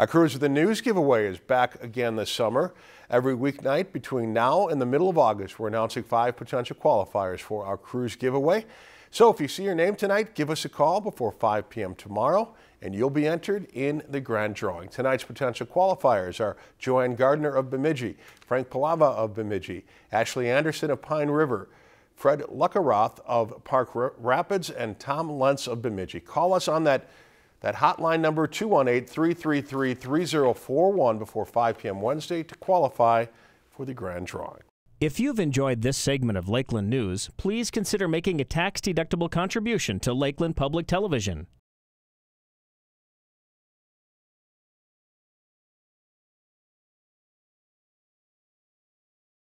Our Cruise with the News giveaway is back again this summer. Every weeknight between now and the middle of August, we're announcing five potential qualifiers for our cruise giveaway. So if you see your name tonight, give us a call before 5 p.m. tomorrow and you'll be entered in the grand drawing. Tonight's potential qualifiers are Joanne Gardner of Bemidji, Frank Palava of Bemidji, Ashley Anderson of Pine River, Fred Luckeroth of Park Rapids, and Tom Lentz of Bemidji. Call us on that, that hotline number 218-333-3041 before 5 p.m. Wednesday to qualify for the grand drawing. If you've enjoyed this segment of Lakeland News, please consider making a tax-deductible contribution to Lakeland Public Television.